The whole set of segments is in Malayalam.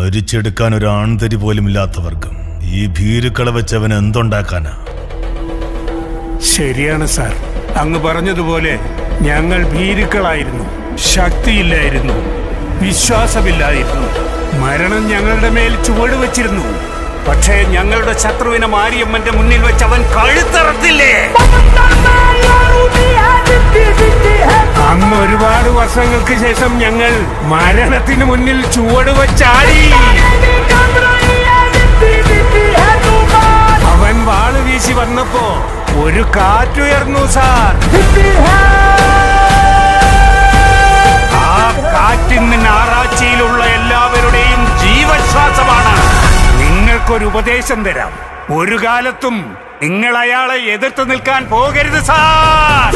ഭരിച്ചെടുക്കാൻ ഒരു ആൺതരി പോലും ഇല്ലാത്തവർക്കും ഈ ഭീരുക്കളെ വെച്ചവൻ എന്തുണ്ടാക്കാനാ? ശരിയാണ് സാർ. അങ്ങ് പറഞ്ഞതുപോലെ ഞങ്ങൾ ഭീരുക്കളായിരുന്നു ശക്തിയില്ലായിരുന്നു വിശ്വാസമില്ലായിരുന്നു മരണം ഞങ്ങളുടെ മേൽ ചുവട് വെച്ചിരുന്നു പക്ഷേ ഞങ്ങളുടെ ശത്രുവിനെ മാരിയമ്മന്റെ മുന്നിൽ വെച്ച് അവൻ കഴുത്തറത്തില്ലേ? അന്ന് ഒരുപാട് വർഷങ്ങൾക്ക് ശേഷം ഞങ്ങൾ മരണത്തിന് മുന്നിൽ ചുവട് വെച്ചാടി. അവൻ വാൾ വീശി വന്നപ്പോ ഒരു കാറ്റുയർന്നു സാർ. നിങ്ങൾക്കൊരു ഉപദേശം തരാം. ഒരു കാലത്തും നിങ്ങൾ അയാളെ എതിർത്ത് നിൽക്കാൻ പോകരുത് സാർ.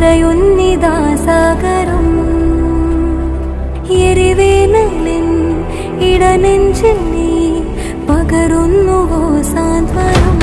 നിറയുന്നിതാ സാഗരം എരിവേനലിൻ ഇടനെഞ്ചിൽ നീ പകരുന്നുവോ സാന്ത്വനം?